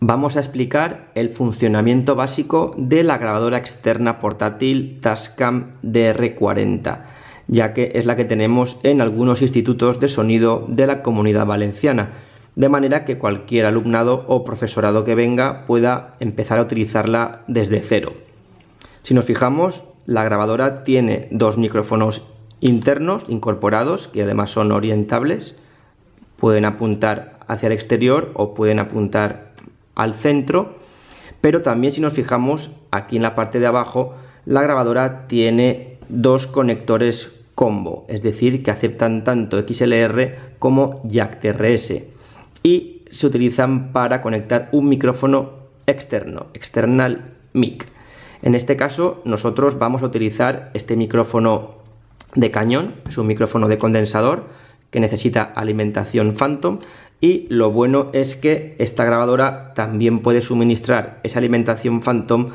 vamos a explicar el funcionamiento básico de la grabadora externa portátil Tascam DR40, ya que es la que tenemos en algunos institutos de sonido de la comunidad valenciana, de manera que cualquier alumnado o profesorado que venga pueda empezar a utilizarla desde cero. Si nos fijamos, la grabadora tiene dos micrófonos internos incorporados, que además son orientables, pueden apuntar hacia el exterior o pueden apuntar al centro, pero también si nos fijamos aquí en la parte de abajo, la grabadora tiene dos conectores combo, es decir, que aceptan tanto XLR como jack TRS y se utilizan para conectar un micrófono externo, external mic. En este caso nosotros vamos a utilizar este micrófono de cañón, es un micrófono de condensador que necesita alimentación Phantom y lo bueno es que esta grabadora también puede suministrar esa alimentación Phantom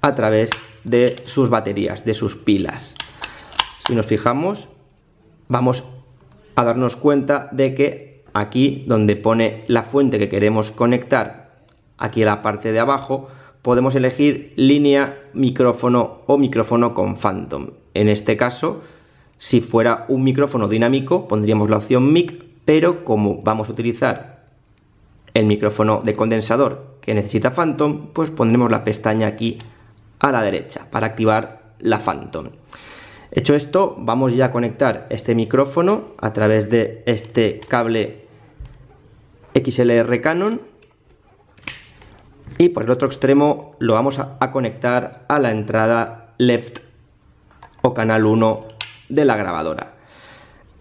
a través de sus baterías, de sus pilas. Si nos fijamos, vamos a darnos cuenta de que aquí donde pone la fuente que queremos conectar, aquí en la parte de abajo, podemos elegir línea, micrófono o micrófono con Phantom. En este caso, si fuera un micrófono dinámico, pondríamos la opción mic pero como vamos a utilizar el micrófono de condensador que necesita Phantom, pues pondremos la pestaña aquí a la derecha para activar la Phantom. Hecho esto, vamos ya a conectar este micrófono a través de este cable XLR Canon y por el otro extremo lo vamos a, a conectar a la entrada left o canal 1 de la grabadora.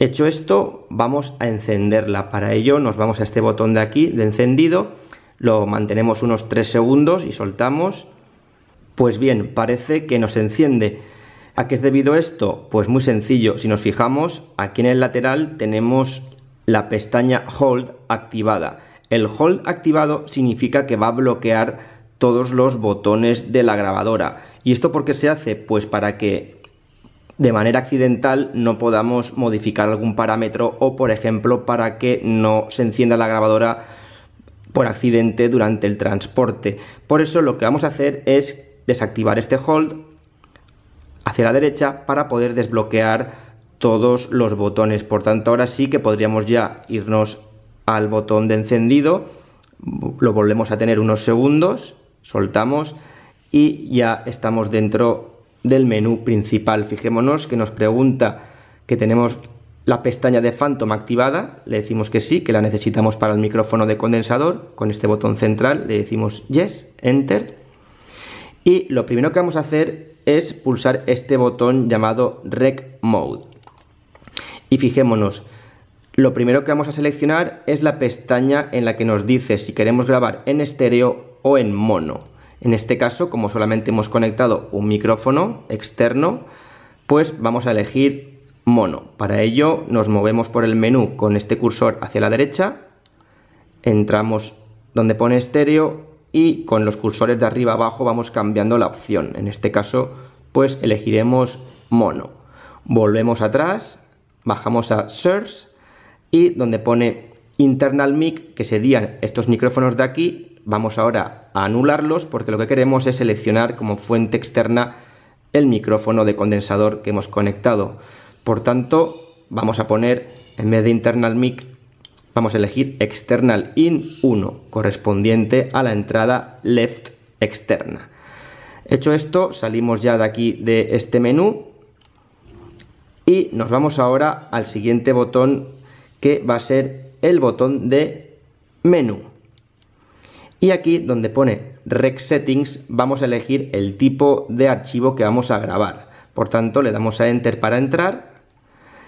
Hecho esto, vamos a encenderla. Para ello nos vamos a este botón de aquí de encendido, lo mantenemos unos 3 segundos y soltamos. Pues bien, parece que nos enciende. ¿A qué es debido esto? Pues muy sencillo. Si nos fijamos, aquí en el lateral tenemos la pestaña Hold activada. El Hold activado significa que va a bloquear todos los botones de la grabadora. ¿Y esto por qué se hace? Pues para que de manera accidental no podamos modificar algún parámetro o por ejemplo para que no se encienda la grabadora por accidente durante el transporte. Por eso lo que vamos a hacer es desactivar este hold hacia la derecha para poder desbloquear todos los botones. Por tanto, ahora sí que podríamos ya irnos al botón de encendido, lo volvemos a tener unos segundos, soltamos y ya estamos dentro del menú principal. Fijémonos que nos pregunta que tenemos la pestaña de Phantom activada, le decimos que sí, que la necesitamos para el micrófono de condensador, con este botón central le decimos Yes, Enter. Y lo primero que vamos a hacer es pulsar este botón llamado Rec Mode. Y fijémonos, lo primero que vamos a seleccionar es la pestaña en la que nos dice si queremos grabar en estéreo o en mono. En este caso, como solamente hemos conectado un micrófono externo, pues vamos a elegir mono. Para ello nos movemos por el menú con este cursor hacia la derecha, entramos donde pone estéreo y con los cursores de arriba abajo vamos cambiando la opción. En este caso, pues elegiremos mono. Volvemos atrás, bajamos a Search y donde pone Internal Mic, que serían estos micrófonos de aquí, Vamos ahora a anularlos porque lo que queremos es seleccionar como fuente externa el micrófono de condensador que hemos conectado. Por tanto, vamos a poner, en vez de internal mic, vamos a elegir external in 1, correspondiente a la entrada left externa. Hecho esto, salimos ya de aquí de este menú y nos vamos ahora al siguiente botón que va a ser el botón de menú. Y aquí donde pone Rec Settings vamos a elegir el tipo de archivo que vamos a grabar. Por tanto le damos a Enter para entrar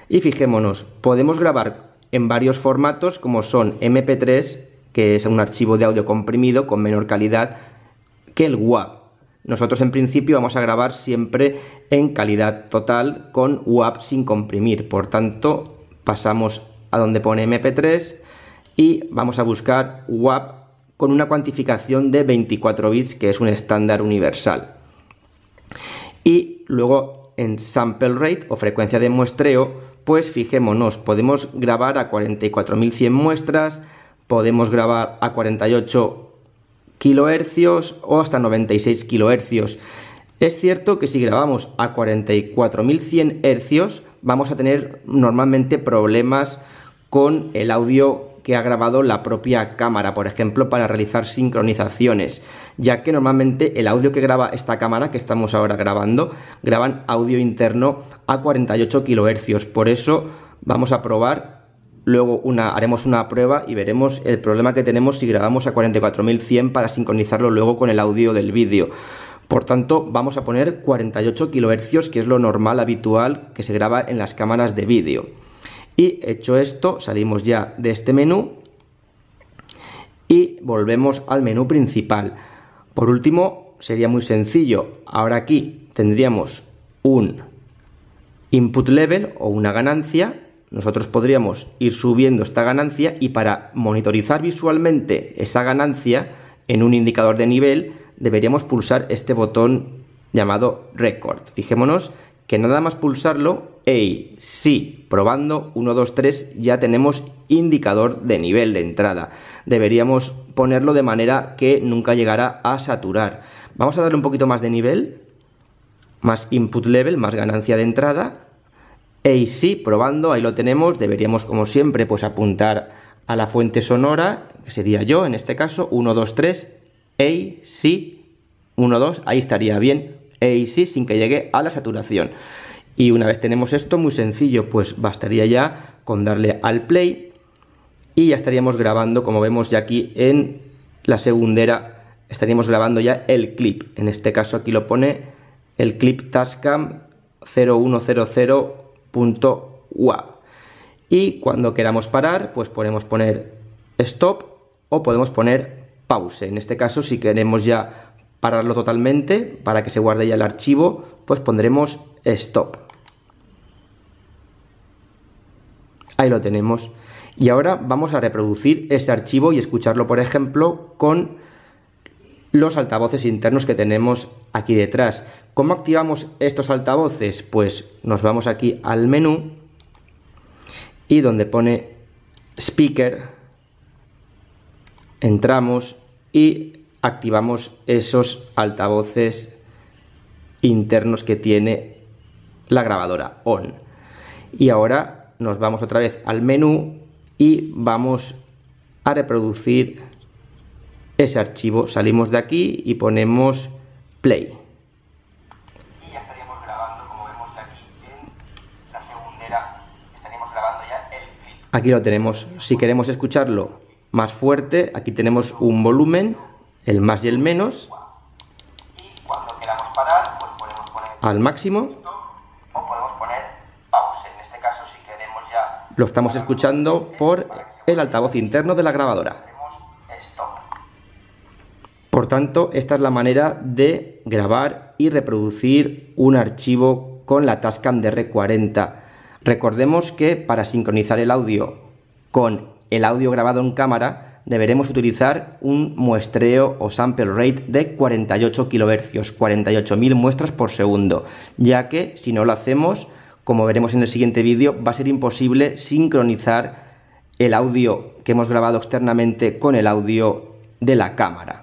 y fijémonos, podemos grabar en varios formatos como son MP3, que es un archivo de audio comprimido con menor calidad que el WAV. Nosotros en principio vamos a grabar siempre en calidad total con WAV sin comprimir. Por tanto, pasamos a donde pone MP3 y vamos a buscar WAV con una cuantificación de 24 bits, que es un estándar universal. Y luego en sample rate o frecuencia de muestreo, pues fijémonos, podemos grabar a 44.100 muestras, podemos grabar a 48 kHz o hasta 96 kHz. Es cierto que si grabamos a 44.100 Hz vamos a tener normalmente problemas con el audio que ha grabado la propia cámara, por ejemplo, para realizar sincronizaciones, ya que normalmente el audio que graba esta cámara que estamos ahora grabando, graban audio interno a 48 kHz. Por eso vamos a probar, luego una, haremos una prueba y veremos el problema que tenemos si grabamos a 44100 para sincronizarlo luego con el audio del vídeo. Por tanto, vamos a poner 48 kHz, que es lo normal, habitual, que se graba en las cámaras de vídeo. Y hecho esto, salimos ya de este menú y volvemos al menú principal. Por último, sería muy sencillo. Ahora aquí tendríamos un input level o una ganancia. Nosotros podríamos ir subiendo esta ganancia y para monitorizar visualmente esa ganancia en un indicador de nivel deberíamos pulsar este botón llamado record. Fijémonos que nada más pulsarlo, hey, sí, probando 1, 2, 3, ya tenemos indicador de nivel de entrada. Deberíamos ponerlo de manera que nunca llegara a saturar. Vamos a darle un poquito más de nivel, más input level, más ganancia de entrada. Hey, sí, probando, ahí lo tenemos. Deberíamos, como siempre, pues apuntar a la fuente sonora, que sería yo en este caso, 1, 2, 3, hey, sí, 1, 2, ahí estaría bien, AC sin que llegue a la saturación. Y una vez tenemos esto, muy sencillo, pues bastaría ya con darle al play y ya estaríamos grabando, como vemos ya aquí en la segundera, estaríamos grabando ya el clip. En este caso aquí lo pone el clip Tascam 0100.wa. Y cuando queramos parar, pues podemos poner stop o podemos poner pause. En este caso, si queremos ya pararlo totalmente para que se guarde ya el archivo, pues pondremos stop. Ahí lo tenemos. Y ahora vamos a reproducir ese archivo y escucharlo, por ejemplo, con los altavoces internos que tenemos aquí detrás. ¿Cómo activamos estos altavoces? Pues nos vamos aquí al menú y donde pone speaker, entramos y activamos esos altavoces internos que tiene la grabadora on. Y ahora nos vamos otra vez al menú y vamos a reproducir ese archivo. Salimos de aquí y ponemos play. Y ya estaríamos grabando, como vemos aquí en la segundera, estaríamos grabando ya el clip. Aquí lo tenemos. Si queremos escucharlo más fuerte, aquí tenemos un volumen el más y el menos. Y cuando queramos parar pues podemos poner al máximo. O podemos poner pause. En este caso si queremos ya lo estamos escuchando por el altavoz interno de la grabadora. Por tanto esta es la manera de grabar y reproducir un archivo con la Tascam DR40 recordemos que para sincronizar el audio con el audio grabado en cámara deberemos utilizar un muestreo o sample rate de 48 kHz, 48.000 muestras por segundo, ya que si no lo hacemos, como veremos en el siguiente vídeo, va a ser imposible sincronizar el audio que hemos grabado externamente con el audio de la cámara.